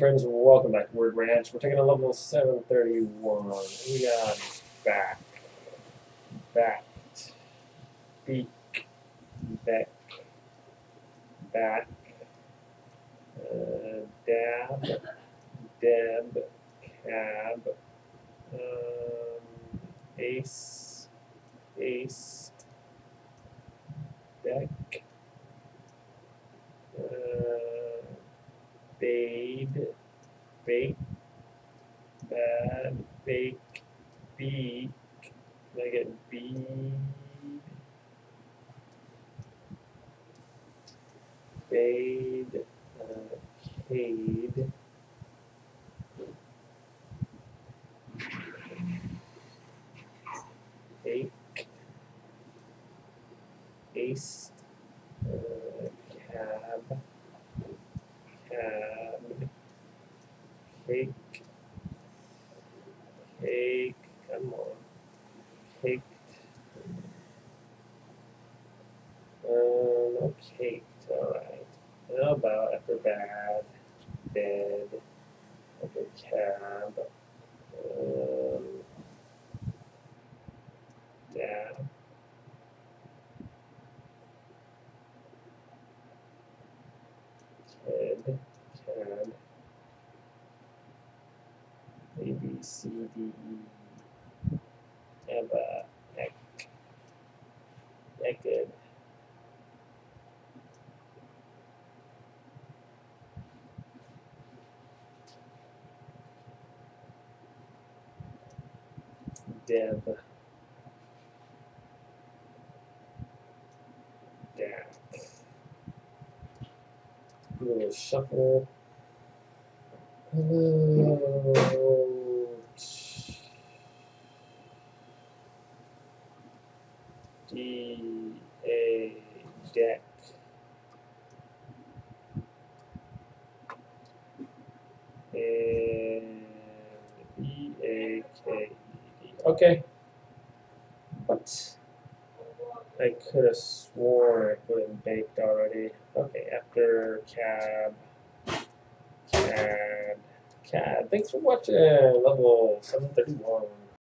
friends, welcome back to Word Ranch. We're taking a level 731. We got back, back, beak, back, back, uh, dab, deb, cab, um, ace, ace, deck, uh, bade, bake, bad, bake, beak. Did I get bead? Bade, uh, cade. Ache, ace, uh, cab, cake, cake, come on, caked, uh, no caked, alright. How about bad, dead, after cab, um, dab, kid, cab, A, B, C, D, E, Eba, Ek, Eked, Deb, Dak, do a little shuffle. Hello. D A deck. And E A K E D. Okay. What? I could have sworn I put in baked already. Okay, after cab. Cad. Cad. Thanks for watching. Level 731.